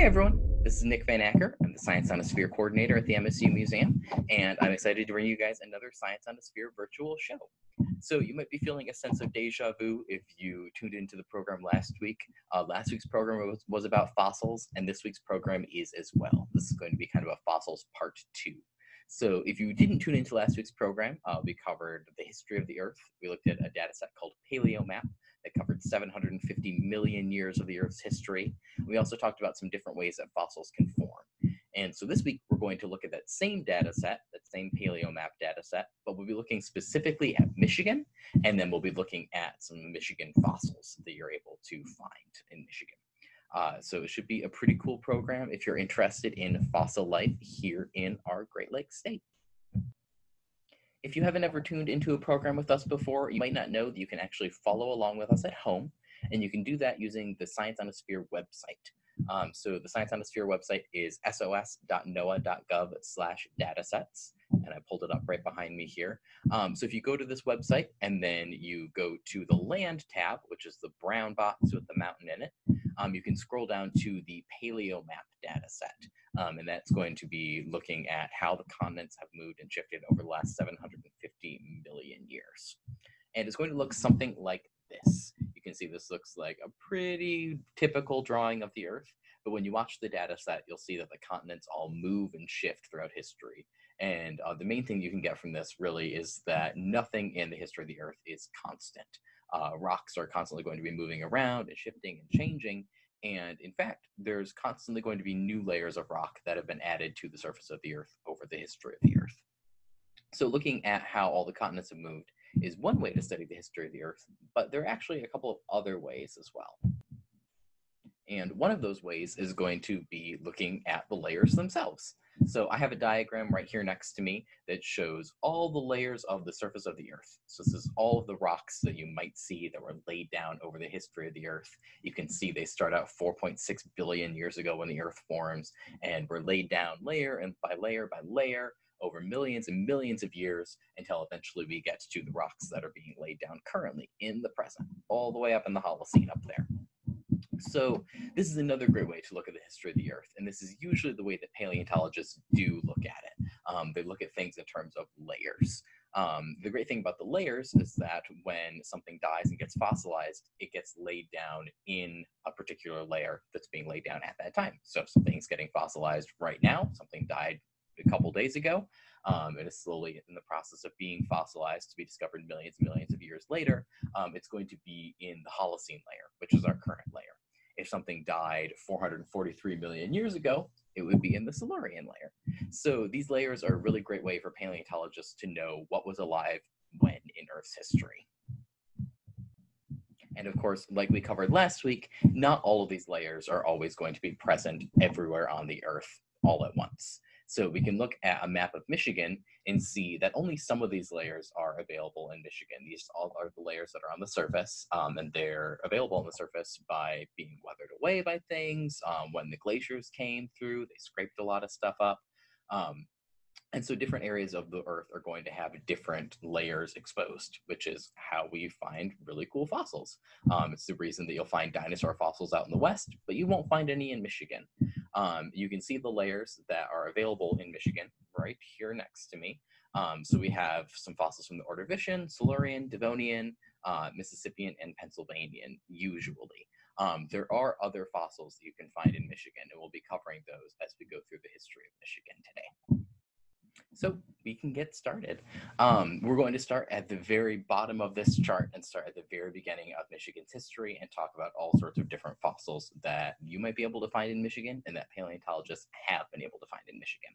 Hey everyone, this is Nick VanAcker. I'm the Science on a Sphere coordinator at the MSU Museum, and I'm excited to bring you guys another Science on a Sphere virtual show. So you might be feeling a sense of deja vu if you tuned into the program last week. Uh, last week's program was, was about fossils, and this week's program is as well. This is going to be kind of a fossils part two. So if you didn't tune into last week's program, uh, we covered the history of the Earth. We looked at a data set called PaleoMap, that covered 750 million years of the Earth's history. We also talked about some different ways that fossils can form. And so this week, we're going to look at that same data set, that same PaleoMap data set, but we'll be looking specifically at Michigan, and then we'll be looking at some Michigan fossils that you're able to find in Michigan. Uh, so it should be a pretty cool program if you're interested in fossil life here in our Great Lakes state. If you haven't ever tuned into a program with us before, you might not know that you can actually follow along with us at home, and you can do that using the Science on a Sphere website. Um, so the Science on a Sphere website is sos.noaa.gov slash datasets, and I pulled it up right behind me here. Um, so if you go to this website and then you go to the land tab, which is the brown box with the mountain in it, um, you can scroll down to the paleo PaleoMap dataset. Um, and that's going to be looking at how the continents have moved and shifted over the last 750 million years. And it's going to look something like this. You can see this looks like a pretty typical drawing of the Earth, but when you watch the data set, you'll see that the continents all move and shift throughout history. And uh, the main thing you can get from this really is that nothing in the history of the Earth is constant. Uh, rocks are constantly going to be moving around and shifting and changing, and in fact, there's constantly going to be new layers of rock that have been added to the surface of the Earth over the history of the Earth. So looking at how all the continents have moved is one way to study the history of the Earth, but there are actually a couple of other ways as well. And one of those ways is going to be looking at the layers themselves. So I have a diagram right here next to me that shows all the layers of the surface of the Earth. So this is all of the rocks that you might see that were laid down over the history of the Earth. You can see they start out 4.6 billion years ago when the Earth forms and were laid down layer and by layer by layer over millions and millions of years until eventually we get to the rocks that are being laid down currently in the present, all the way up in the Holocene up there. So this is another great way to look at the history of the Earth, and this is usually the way that paleontologists do look at it. Um, they look at things in terms of layers. Um, the great thing about the layers is that when something dies and gets fossilized, it gets laid down in a particular layer that's being laid down at that time. So if something's getting fossilized right now, something died a couple days ago, um, it is slowly in the process of being fossilized to be discovered millions and millions of years later, um, it's going to be in the Holocene layer, which is our current layer if something died 443 million years ago, it would be in the Silurian layer. So these layers are a really great way for paleontologists to know what was alive when in Earth's history. And of course, like we covered last week, not all of these layers are always going to be present everywhere on the Earth all at once. So we can look at a map of Michigan and see that only some of these layers are available in Michigan. These all are the layers that are on the surface, um, and they're available on the surface by being weathered away by things. Um, when the glaciers came through, they scraped a lot of stuff up. Um, and so different areas of the earth are going to have different layers exposed, which is how we find really cool fossils. Um, it's the reason that you'll find dinosaur fossils out in the west, but you won't find any in Michigan. Um, you can see the layers that are available in Michigan right here next to me. Um, so we have some fossils from the Ordovician, Silurian, Devonian, uh, Mississippian, and Pennsylvanian, usually. Um, there are other fossils that you can find in Michigan, and we'll be covering those as we go through the history of Michigan today. So we can get started. Um, we're going to start at the very bottom of this chart and start at the very beginning of Michigan's history and talk about all sorts of different fossils that you might be able to find in Michigan and that paleontologists have been able to find in Michigan.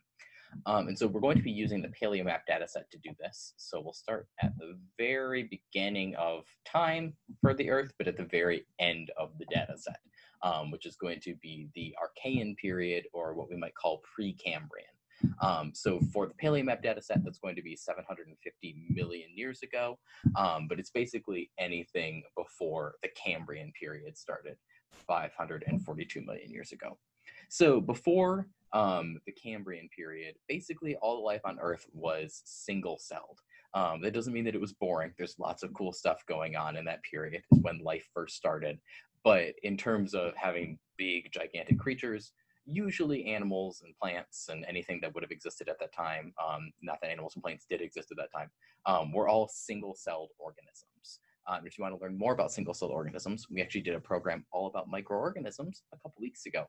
Um, and so we're going to be using the PaleoMap dataset to do this. So we'll start at the very beginning of time for the Earth, but at the very end of the dataset, um, which is going to be the Archean period or what we might call Precambrian. Um, so for the PaleoMap data set, that's going to be 750 million years ago, um, but it's basically anything before the Cambrian period started 542 million years ago. So before um, the Cambrian period, basically all the life on Earth was single-celled. Um, that doesn't mean that it was boring. There's lots of cool stuff going on in that period when life first started. But in terms of having big, gigantic creatures, usually animals and plants and anything that would have existed at that time, um, not that animals and plants did exist at that time, um, were all single-celled organisms. Um, if you want to learn more about single-celled organisms, we actually did a program all about microorganisms a couple weeks ago.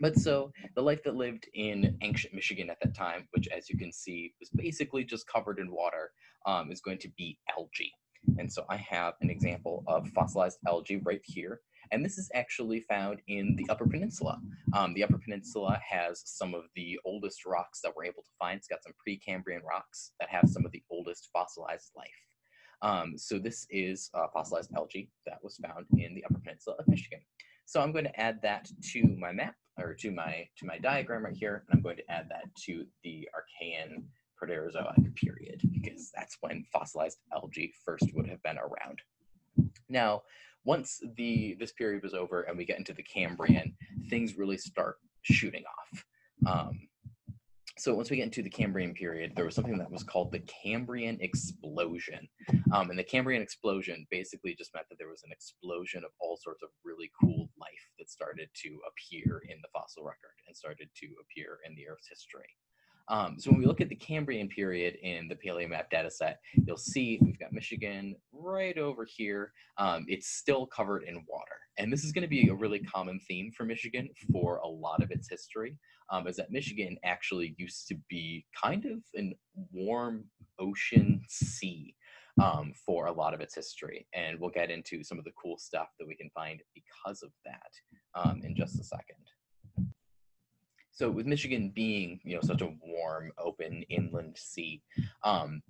But so the life that lived in ancient Michigan at that time, which as you can see was basically just covered in water, um, is going to be algae. And so I have an example of fossilized algae right here. And this is actually found in the Upper Peninsula. Um, the Upper Peninsula has some of the oldest rocks that we're able to find. It's got some Precambrian rocks that have some of the oldest fossilized life. Um, so this is uh, fossilized algae that was found in the Upper Peninsula of Michigan. So I'm going to add that to my map or to my to my diagram right here, and I'm going to add that to the Archean Proterozoic period because that's when fossilized algae first would have been around. Now, once the this period was over and we get into the Cambrian, things really start shooting off. Um, so once we get into the Cambrian period, there was something that was called the Cambrian explosion. Um, and the Cambrian explosion basically just meant that there was an explosion of all sorts of really cool life that started to appear in the fossil record and started to appear in the Earth's history. Um, so when we look at the Cambrian period in the PaleoMap dataset, you'll see we've got Michigan right over here. Um, it's still covered in water. And this is going to be a really common theme for Michigan for a lot of its history, um, is that Michigan actually used to be kind of an warm ocean sea um, for a lot of its history. And we'll get into some of the cool stuff that we can find because of that um, in just a second. So with Michigan being, you know, such a warm, open inland sea, um,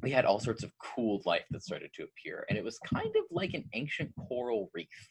we had all sorts of cool life that started to appear, and it was kind of like an ancient coral reef.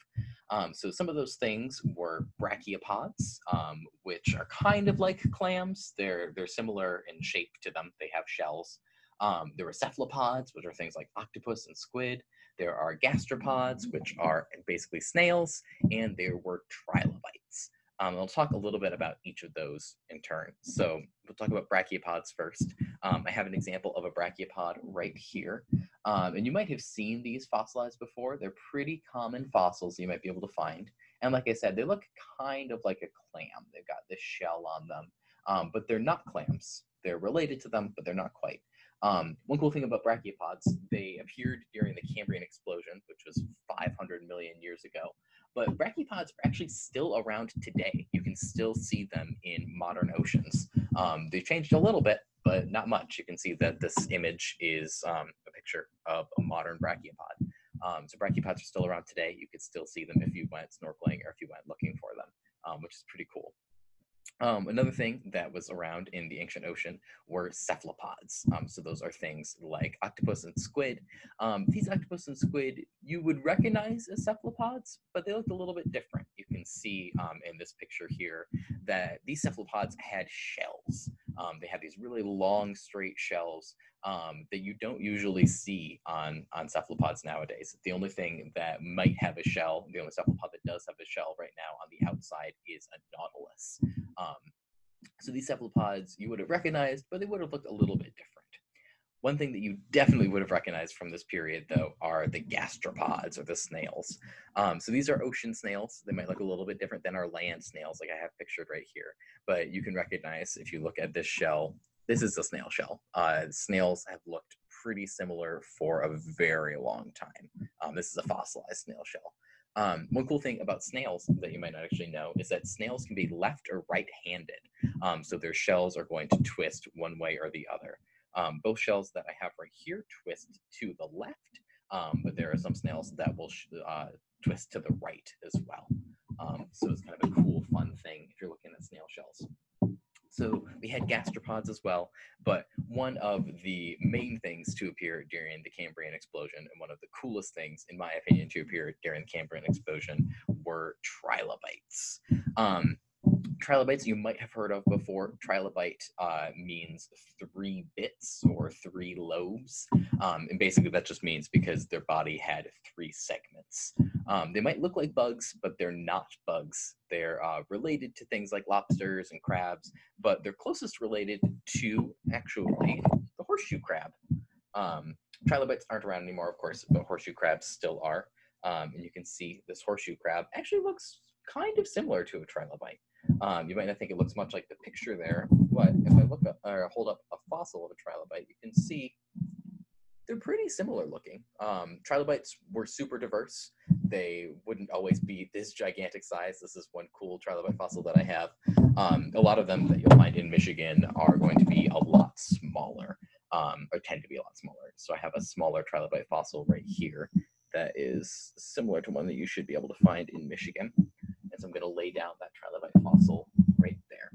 Um, so some of those things were brachiopods, um, which are kind of like clams. They're they're similar in shape to them. They have shells. Um, there were cephalopods, which are things like octopus and squid. There are gastropods, which are basically snails, and there were trilobites. Um, I'll talk a little bit about each of those in turn. So we'll talk about brachiopods first. Um, I have an example of a brachiopod right here. Um, and you might have seen these fossilized before. They're pretty common fossils you might be able to find. And like I said, they look kind of like a clam. They've got this shell on them, um, but they're not clams. They're related to them, but they're not quite. Um, one cool thing about brachiopods, they appeared during the Cambrian explosion, which was 500 million years ago. But brachiopods are actually still around today. You can still see them in modern oceans. Um, they've changed a little bit, but not much. You can see that this image is um, a picture of a modern brachiopod. Um, so brachiopods are still around today. You could still see them if you went snorkeling or if you went looking for them, um, which is pretty cool. Um, another thing that was around in the ancient ocean were cephalopods. Um, so those are things like octopus and squid. Um, these octopus and squid you would recognize as cephalopods, but they looked a little bit different. You can see um, in this picture here that these cephalopods had shells. Um, they have these really long, straight shells um, that you don't usually see on, on cephalopods nowadays. The only thing that might have a shell, the only cephalopod that does have a shell right now on the outside is a nautilus. Um, so these cephalopods you would have recognized, but they would have looked a little bit different. One thing that you definitely would have recognized from this period, though, are the gastropods or the snails. Um, so these are ocean snails. They might look a little bit different than our land snails, like I have pictured right here. But you can recognize if you look at this shell, this is a snail shell. Uh, snails have looked pretty similar for a very long time. Um, this is a fossilized snail shell. Um, one cool thing about snails that you might not actually know is that snails can be left or right-handed. Um, so their shells are going to twist one way or the other. Um, both shells that I have right here twist to the left, um, but there are some snails that will uh, twist to the right as well. Um, so it's kind of a cool, fun thing if you're looking at snail shells. So we had gastropods as well, but one of the main things to appear during the Cambrian explosion, and one of the coolest things, in my opinion, to appear during the Cambrian explosion, were trilobites. Um, trilobites you might have heard of before. Trilobite uh, means three bits or three lobes. Um, and basically that just means because their body had three segments. Um, they might look like bugs, but they're not bugs. They're uh, related to things like lobsters and crabs, but they're closest related to actually the horseshoe crab. Um, trilobites aren't around anymore, of course, but horseshoe crabs still are. Um, and you can see this horseshoe crab actually looks kind of similar to a trilobite. Um, you might not think it looks much like the picture there, but if I look up or hold up a fossil of a trilobite, you can see they're pretty similar looking. Um, trilobites were super diverse. They wouldn't always be this gigantic size. This is one cool trilobite fossil that I have. Um, a lot of them that you'll find in Michigan are going to be a lot smaller, um, or tend to be a lot smaller. So I have a smaller trilobite fossil right here that is similar to one that you should be able to find in Michigan. So I'm going to lay down that trilobite fossil right there.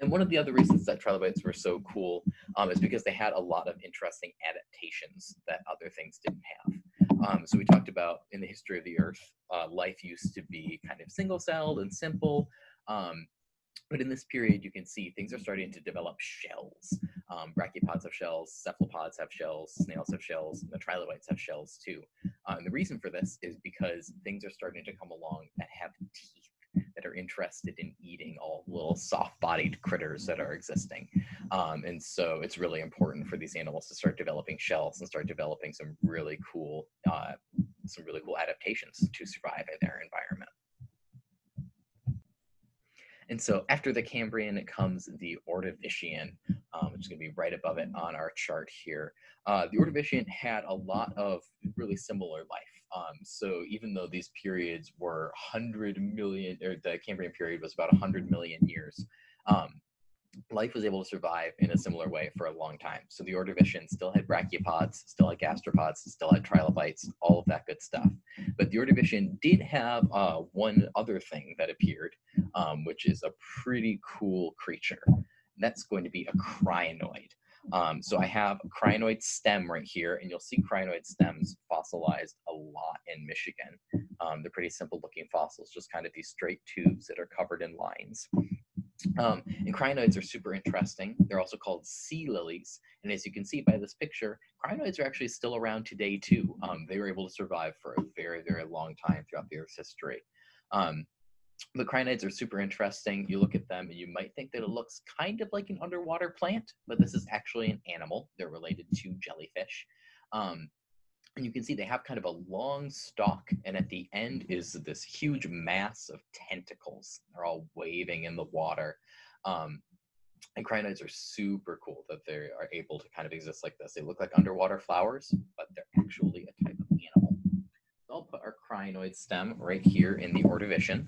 And one of the other reasons that trilobites were so cool um, is because they had a lot of interesting adaptations that other things didn't have. Um, so we talked about in the history of the Earth, uh, life used to be kind of single-celled and simple. Um, but in this period, you can see things are starting to develop shells. Um, brachiopods have shells, cephalopods have shells, snails have shells, and the trilobites have shells too. Uh, and the reason for this is because things are starting to come along that have teeth that are interested in eating all little soft-bodied critters that are existing. Um, and so it's really important for these animals to start developing shells and start developing some really cool, uh, some really cool adaptations to survive in their environment. And so after the Cambrian comes the Ordovician, um, which is going to be right above it on our chart here. Uh, the Ordovician had a lot of really similar life. Um, so even though these periods were 100 million, or the Cambrian period was about 100 million years, um, life was able to survive in a similar way for a long time. So the Ordovician still had brachiopods, still had gastropods, still had trilobites, all of that good stuff. But the Ordovician did have uh, one other thing that appeared, um, which is a pretty cool creature. That's going to be a crinoid. Um, so I have a crinoid stem right here, and you'll see crinoid stems fossilized a lot in Michigan. Um, they're pretty simple looking fossils, just kind of these straight tubes that are covered in lines. Um, and crinoids are super interesting. They're also called sea lilies. And as you can see by this picture, crinoids are actually still around today too. Um, they were able to survive for a very, very long time throughout the Earth's history. Um, the crinoids are super interesting. You look at them and you might think that it looks kind of like an underwater plant, but this is actually an animal. They're related to jellyfish. Um, and you can see they have kind of a long stalk, and at the end is this huge mass of tentacles. They're all waving in the water. Um, and crinoids are super cool that they are able to kind of exist like this. They look like underwater flowers, but they're actually a type of animal. So I'll put our crinoid stem right here in the Ordovician.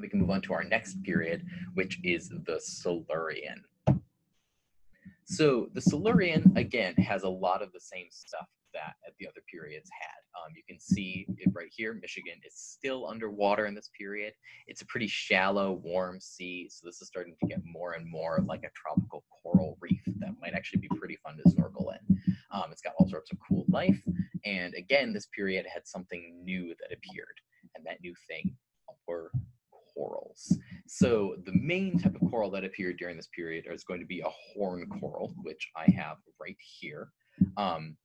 We can move on to our next period, which is the Silurian. So the Silurian, again, has a lot of the same stuff that the other periods had. Um, you can see it right here. Michigan is still underwater in this period. It's a pretty shallow, warm sea, so this is starting to get more and more like a tropical coral reef that might actually be pretty fun to snorkel in. Um, it's got all sorts of cool life, and again, this period had something new that appeared, and that new thing were corals. So the main type of coral that appeared during this period is going to be a horn coral, which I have right here. Um,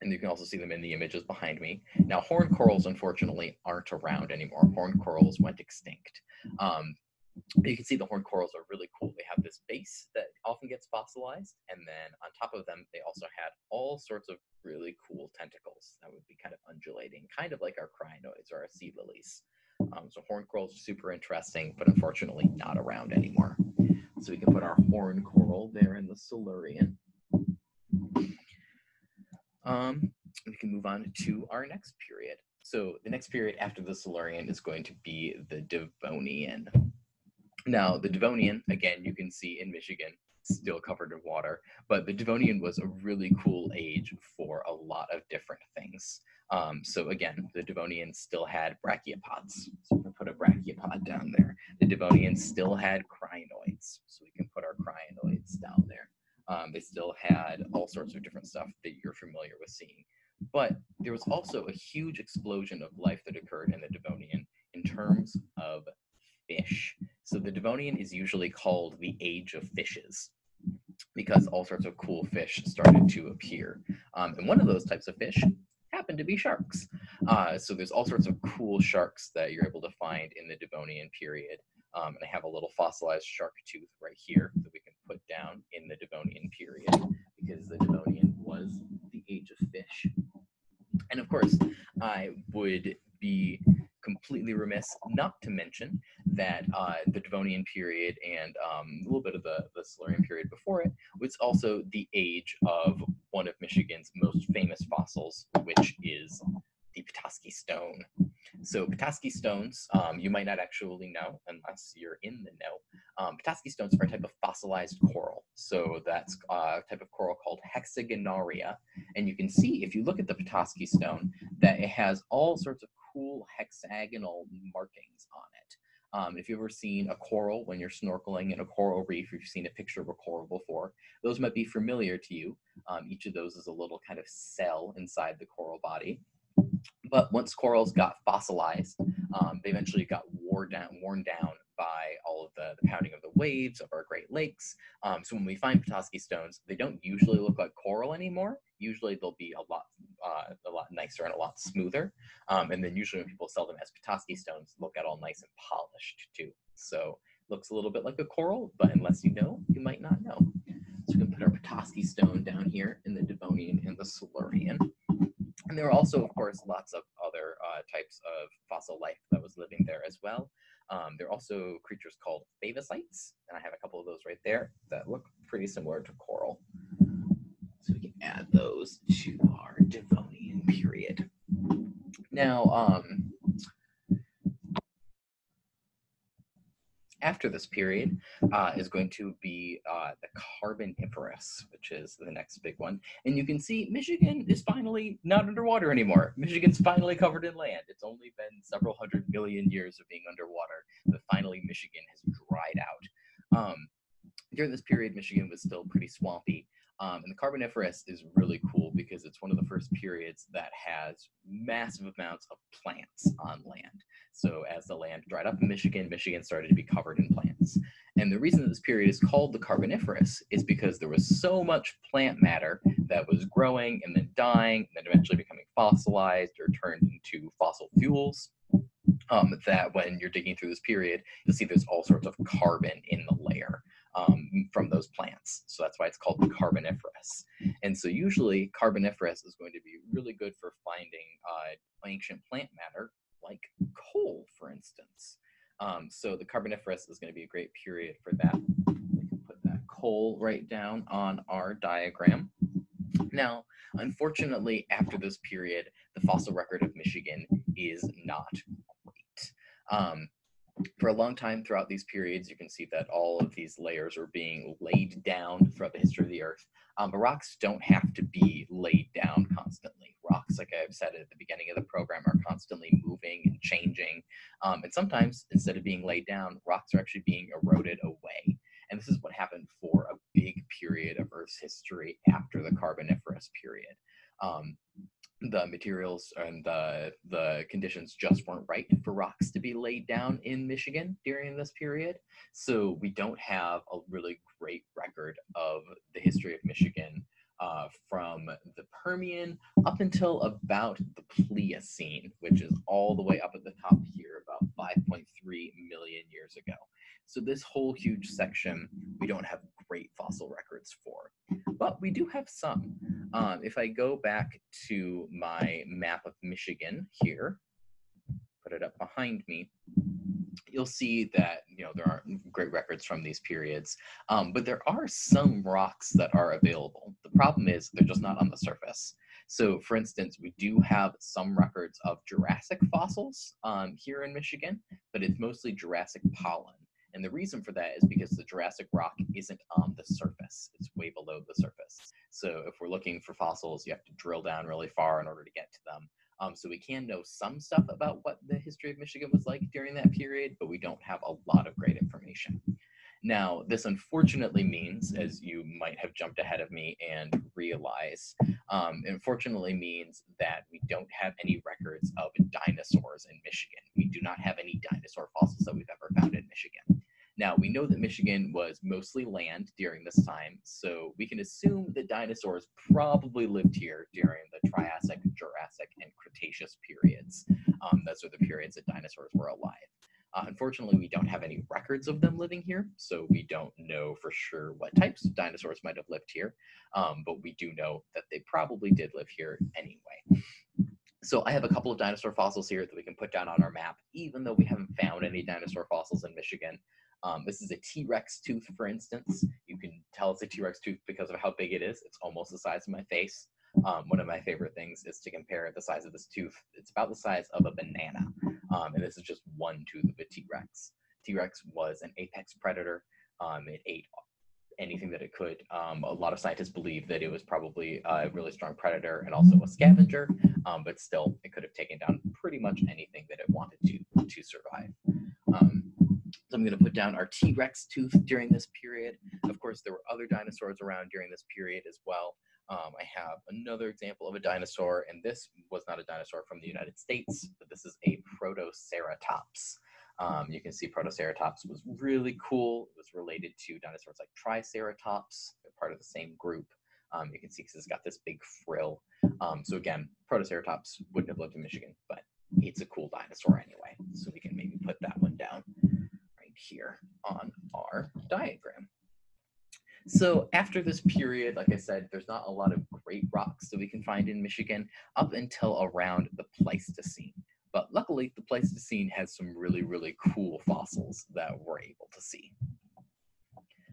and you can also see them in the images behind me. Now, horn corals, unfortunately, aren't around anymore. Horn corals went extinct. Um, you can see the horn corals are really cool. They have this base that often gets fossilized, and then on top of them, they also had all sorts of really cool tentacles that would be kind of undulating, kind of like our crinoids or our sea lilies. Um, so horn corals are super interesting, but unfortunately not around anymore. So we can put our horn coral there in the Silurian. Um, we can move on to our next period. So the next period after the Silurian is going to be the Devonian. Now, the Devonian, again, you can see in Michigan, still covered in water, but the Devonian was a really cool age for a lot of different things. Um, so again, the Devonian still had brachiopods. So we can put a brachiopod down there. The Devonian still had crinoids. So we can put our crinoids down there. Um, they still had all sorts of different stuff that you're familiar with seeing. But there was also a huge explosion of life that occurred in the Devonian in terms of fish. So the Devonian is usually called the age of fishes because all sorts of cool fish started to appear. Um, and one of those types of fish happened to be sharks. Uh, so there's all sorts of cool sharks that you're able to find in the Devonian period. Um, and I have a little fossilized shark tooth right here that we can put down in the Devonian period because the Devonian was the age of fish. And of course, I would be completely remiss not to mention that uh, the Devonian period and um, a little bit of the, the Silurian period before it was also the age of one of Michigan's most famous fossils, which is the Petoskey stone. So Petoskey stones, um, you might not actually know unless you're in the know. Um, Petoskey stones are a type of fossilized coral. So that's a type of coral called hexagonaria. And you can see if you look at the Petoskey stone that it has all sorts of cool hexagonal markings. Um, if you've ever seen a coral when you're snorkeling in a coral reef, if you've seen a picture of a coral before, those might be familiar to you. Um, each of those is a little kind of cell inside the coral body. But once corals got fossilized, um, they eventually got worn down, worn down by all of the, the pounding of the waves of our Great Lakes. Um, so when we find Petoskey stones, they don't usually look like coral anymore. Usually they'll be a lot, uh, a lot nicer and a lot smoother. Um, and then usually when people sell them as Petoskey stones, look at all nice and polished too. So looks a little bit like a coral, but unless you know, you might not know. So we can put our Petoskey stone down here in the Devonian and the Silurian. And there are also, of course, lots of other uh, types of fossil life that was living there as well. Um, there are also creatures called favosites, and I have a couple of those right there that look pretty similar to coral. Add those to our Devonian period. Now, um, after this period uh, is going to be uh, the Carboniferous, which is the next big one. And you can see Michigan is finally not underwater anymore. Michigan's finally covered in land. It's only been several hundred million years of being underwater, but finally Michigan has dried out. Um, during this period, Michigan was still pretty swampy. Um, and the Carboniferous is really cool because it's one of the first periods that has massive amounts of plants on land. So as the land dried up in Michigan, Michigan started to be covered in plants. And the reason that this period is called the Carboniferous is because there was so much plant matter that was growing and then dying and then eventually becoming fossilized or turned into fossil fuels. Um, that when you're digging through this period, you'll see there's all sorts of carbon in the layer um, from those plants. So that's why it's called Carboniferous. And so usually Carboniferous is going to be really good for finding uh, ancient plant matter like coal, for instance. Um, so the Carboniferous is going to be a great period for that. We can put that coal right down on our diagram. Now, unfortunately, after this period, the fossil record of Michigan is not great. Um, for a long time throughout these periods, you can see that all of these layers are being laid down throughout the history of the Earth. Um, but rocks don't have to be laid down constantly. Rocks, like I've said at the beginning of the program, are constantly moving and changing. Um, and sometimes, instead of being laid down, rocks are actually being eroded away. And this is what happened for a big period of Earth's history after the Carboniferous period. Um, the materials and the the conditions just weren't right for rocks to be laid down in Michigan during this period. So we don't have a really great record of the history of Michigan uh, from the Permian up until about the Pliocene, which is all the way up at the top here, about 5.3 million years ago. So this whole huge section, we don't have great fossil records for, but we do have some. Um, if I go back to my map of Michigan here, put it up behind me, you'll see that you know there aren't great records from these periods, um, but there are some rocks that are available. The problem is they're just not on the surface. So, for instance, we do have some records of Jurassic fossils um, here in Michigan, but it's mostly Jurassic pollen. And the reason for that is because the Jurassic rock isn't on the surface, it's way below the surface. So if we're looking for fossils, you have to drill down really far in order to get to them. Um, so we can know some stuff about what the history of Michigan was like during that period, but we don't have a lot of great information. Now, this unfortunately means, as you might have jumped ahead of me and realize, um, unfortunately means that we don't have any records of dinosaurs in Michigan. We do not have any dinosaur fossils that we've ever found in Michigan. Now, we know that Michigan was mostly land during this time, so we can assume that dinosaurs probably lived here during the Triassic, Jurassic, and Cretaceous periods. Um, those are the periods that dinosaurs were alive. Uh, unfortunately, we don't have any records of them living here, so we don't know for sure what types of dinosaurs might have lived here, um, but we do know that they probably did live here anyway. So I have a couple of dinosaur fossils here that we can put down on our map, even though we haven't found any dinosaur fossils in Michigan. Um, this is a T-Rex tooth, for instance. You can tell it's a T-Rex tooth because of how big it is. It's almost the size of my face. Um, one of my favorite things is to compare the size of this tooth. It's about the size of a banana, um, and this is just one tooth of a T-Rex. T-Rex was an apex predator. Um, it ate anything that it could. Um, a lot of scientists believe that it was probably a really strong predator and also a scavenger, um, but still, it could have taken down pretty much anything that it wanted to to survive. Um, so I'm going to put down our T-Rex tooth during this period. Of course, there were other dinosaurs around during this period as well. Um, I have another example of a dinosaur, and this was not a dinosaur from the United States, but this is a Protoceratops. Um, you can see Protoceratops was really cool. It was related to dinosaurs like Triceratops, They're part of the same group. Um, you can see because it's got this big frill. Um, so again, Protoceratops wouldn't have lived in Michigan, but it's a cool dinosaur anyway. So we can maybe put that one down here on our diagram. So after this period, like I said, there's not a lot of great rocks that we can find in Michigan up until around the Pleistocene. But luckily, the Pleistocene has some really, really cool fossils that we're able to see.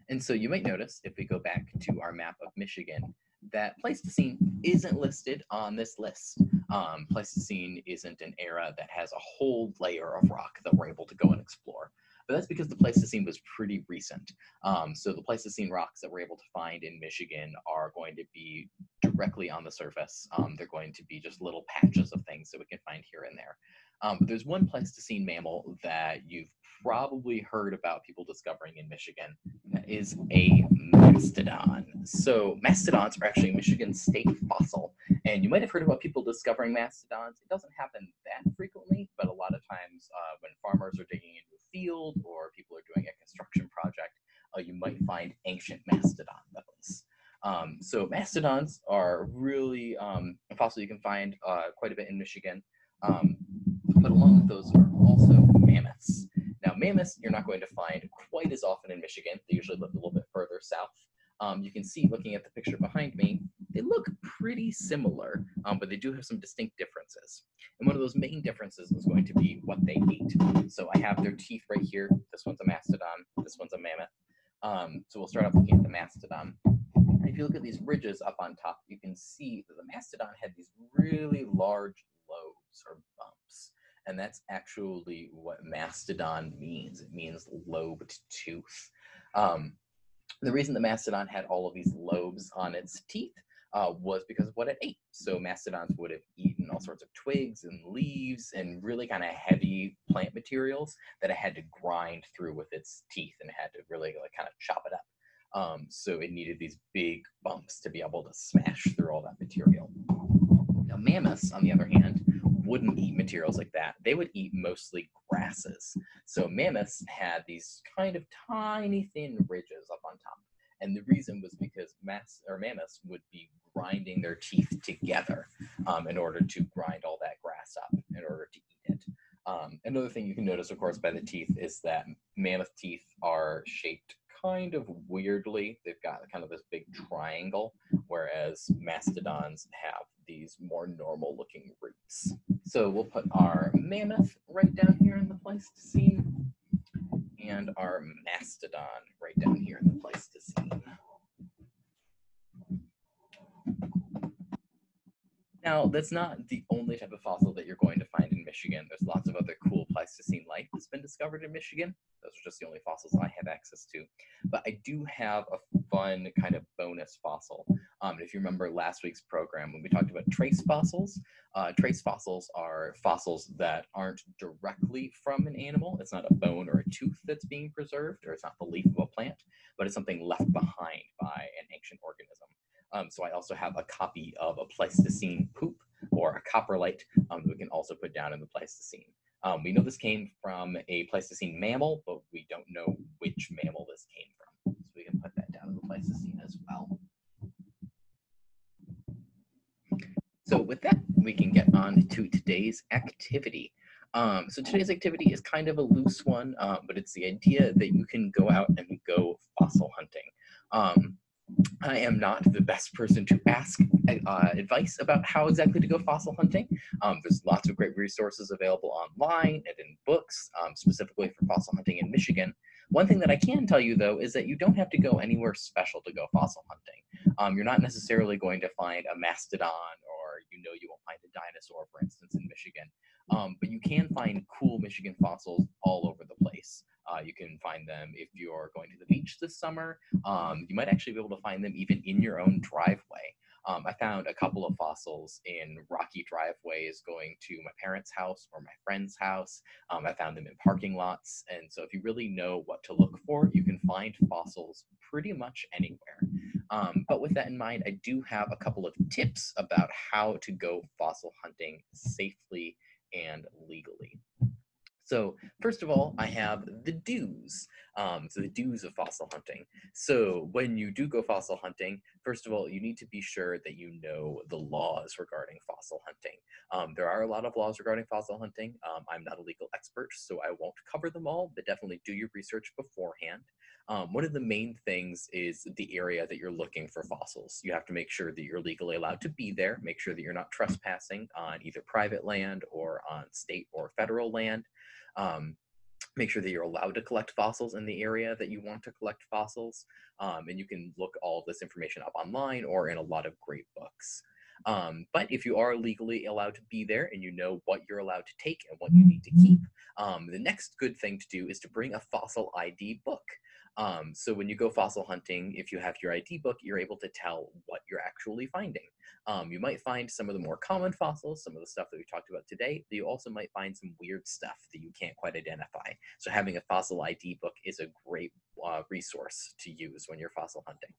And so you might notice, if we go back to our map of Michigan, that Pleistocene isn't listed on this list. Um, Pleistocene isn't an era that has a whole layer of rock that we're able to go and explore. But that's because the Pleistocene was pretty recent. Um, so the Pleistocene rocks that we're able to find in Michigan are going to be directly on the surface. Um, they're going to be just little patches of things that we can find here and there. Um, but there's one Pleistocene mammal that you've probably heard about people discovering in Michigan. That is a mastodon. So mastodons are actually a Michigan state fossil. And you might have heard about people discovering mastodons. It doesn't happen that frequently, but a lot of times uh, when farmers are digging into field or people are doing a construction project, uh, you might find ancient mastodon bones. Um, so mastodons are really um, a fossil you can find uh, quite a bit in Michigan. Um, but along with those are also mammoths. Now, mammoths you're not going to find quite as often in Michigan. They usually live a little bit further south. Um, you can see, looking at the picture behind me, they look pretty similar, um, but they do have some distinct differences. And one of those main differences is going to be what they eat. So I have their teeth right here. This one's a mastodon. This one's a mammoth. Um, so we'll start off looking at the mastodon. And if you look at these ridges up on top, you can see that the mastodon had these really large lobes or bumps. And that's actually what mastodon means. It means lobed tooth. Um, the reason the mastodon had all of these lobes on its teeth uh, was because of what it ate. So mastodons would have eaten all sorts of twigs and leaves and really kind of heavy plant materials that it had to grind through with its teeth and it had to really like kind of chop it up. Um, so it needed these big bumps to be able to smash through all that material. Now mammoths, on the other hand, wouldn't eat materials like that. They would eat mostly grasses. So mammoths had these kind of tiny thin ridges up on top. And the reason was because mass or mammoths would be grinding their teeth together um, in order to grind all that grass up in order to eat it. Um, another thing you can notice, of course, by the teeth is that mammoth teeth are shaped kind of weirdly. They've got kind of this big triangle, whereas mastodons have these more normal looking roots. So we'll put our mammoth right down here in the Pleistocene and our mastodon right down here in the Pleistocene. Now, that's not the only type of fossil that you're going to find in Michigan. There's lots of other cool Pleistocene life that's been discovered in Michigan. Those are just the only fossils I have access to. But I do have a fun kind of bonus fossil. Um, if you remember last week's program when we talked about trace fossils, uh, trace fossils are fossils that aren't directly from an animal. It's not a bone or a tooth that's being preserved, or it's not the leaf of a plant, but it's something left behind by an ancient organism. Um, so I also have a copy of a Pleistocene poop or a coprolite um, we can also put down in the Pleistocene. Um, we know this came from a Pleistocene mammal, but we don't know which mammal this came from. So we can put that down in the Pleistocene as well. So with that, we can get on to today's activity. Um, so today's activity is kind of a loose one, uh, but it's the idea that you can go out and go fossil hunting. Um, I am not the best person to ask uh, advice about how exactly to go fossil hunting. Um, there's lots of great resources available online and in books, um, specifically for fossil hunting in Michigan. One thing that I can tell you though is that you don't have to go anywhere special to go fossil hunting. Um, you're not necessarily going to find a mastodon you know you won't find a dinosaur, for instance, in Michigan. Um, but you can find cool Michigan fossils all over the place. Uh, you can find them if you're going to the beach this summer. Um, you might actually be able to find them even in your own driveway. Um, I found a couple of fossils in rocky driveways going to my parents' house or my friend's house. Um, I found them in parking lots. And so, if you really know what to look for, you can find fossils pretty much anywhere. Um, but with that in mind, I do have a couple of tips about how to go fossil hunting safely and legally. So first of all, I have the do's. Um, so the do's of fossil hunting. So when you do go fossil hunting, first of all, you need to be sure that you know the laws regarding fossil hunting. Um, there are a lot of laws regarding fossil hunting. Um, I'm not a legal expert, so I won't cover them all, but definitely do your research beforehand. Um, one of the main things is the area that you're looking for fossils. You have to make sure that you're legally allowed to be there, make sure that you're not trespassing on either private land or on state or federal land. Um, make sure that you're allowed to collect fossils in the area that you want to collect fossils. Um, and you can look all this information up online or in a lot of great books. Um, but if you are legally allowed to be there and you know what you're allowed to take and what you need to keep, um, the next good thing to do is to bring a fossil ID book. Um, so when you go fossil hunting, if you have your ID book, you're able to tell what you're actually finding. Um, you might find some of the more common fossils, some of the stuff that we talked about today, but you also might find some weird stuff that you can't quite identify. So having a fossil ID book is a great uh, resource to use when you're fossil hunting.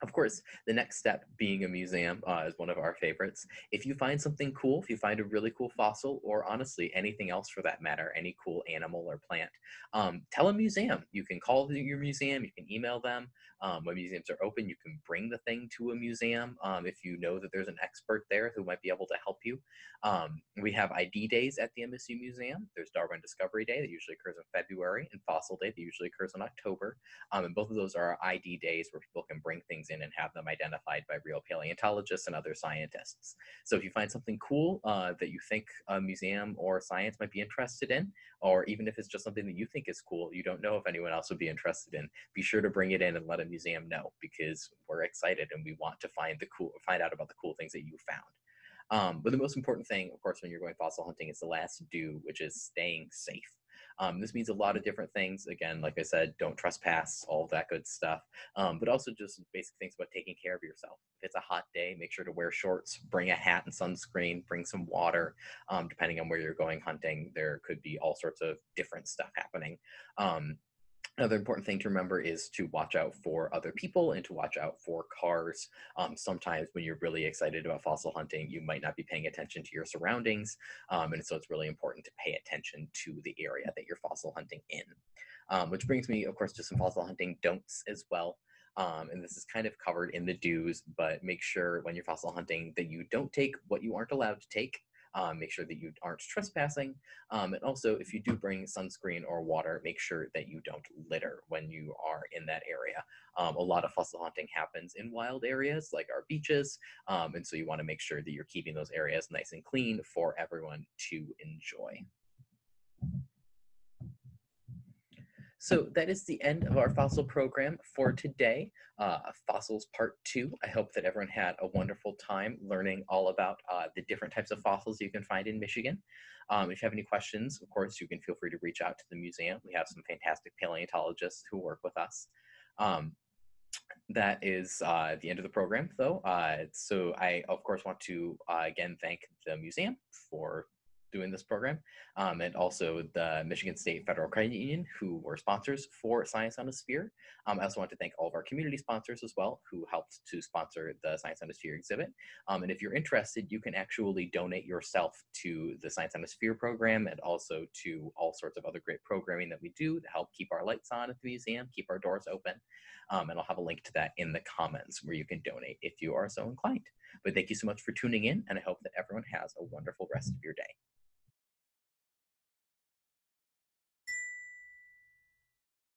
Of course, the next step being a museum uh, is one of our favorites. If you find something cool, if you find a really cool fossil, or honestly anything else for that matter, any cool animal or plant, um, tell a museum. You can call your museum, you can email them. Um, when museums are open, you can bring the thing to a museum um, if you know that there's an expert there who might be able to help you. Um, we have ID days at the MSU Museum. There's Darwin Discovery Day that usually occurs in February, and Fossil Day that usually occurs in October. Um, and both of those are ID days where people can bring things in and have them identified by real paleontologists and other scientists. So if you find something cool uh, that you think a museum or science might be interested in, or even if it's just something that you think is cool, you don't know if anyone else would be interested in, be sure to bring it in and let a museum know because we're excited and we want to find the cool, find out about the cool things that you found. Um, but the most important thing, of course, when you're going fossil hunting is the last do, which is staying safe. Um, this means a lot of different things. Again, like I said, don't trespass, all that good stuff. Um, but also just basic things about taking care of yourself. If it's a hot day, make sure to wear shorts, bring a hat and sunscreen, bring some water. Um, depending on where you're going hunting, there could be all sorts of different stuff happening. Um, Another important thing to remember is to watch out for other people and to watch out for cars. Um, sometimes when you're really excited about fossil hunting, you might not be paying attention to your surroundings. Um, and so it's really important to pay attention to the area that you're fossil hunting in. Um, which brings me, of course, to some fossil hunting don'ts as well. Um, and this is kind of covered in the do's, but make sure when you're fossil hunting that you don't take what you aren't allowed to take um, make sure that you aren't trespassing. Um, and also, if you do bring sunscreen or water, make sure that you don't litter when you are in that area. Um, a lot of fossil hunting happens in wild areas like our beaches. Um, and so you want to make sure that you're keeping those areas nice and clean for everyone to enjoy. So that is the end of our fossil program for today, uh, Fossils Part 2. I hope that everyone had a wonderful time learning all about uh, the different types of fossils you can find in Michigan. Um, if you have any questions, of course, you can feel free to reach out to the museum. We have some fantastic paleontologists who work with us. Um, that is uh, the end of the program, though. Uh, so I, of course, want to uh, again thank the museum for doing this program, um, and also the Michigan State Federal Credit Union, who were sponsors for Science on a Sphere. Um, I also want to thank all of our community sponsors as well, who helped to sponsor the Science on a Sphere exhibit. Um, and if you're interested, you can actually donate yourself to the Science on a Sphere program and also to all sorts of other great programming that we do to help keep our lights on at the museum, keep our doors open. Um, and I'll have a link to that in the comments where you can donate if you are so inclined. But thank you so much for tuning in, and I hope that everyone has a wonderful rest of your day.